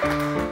Bye.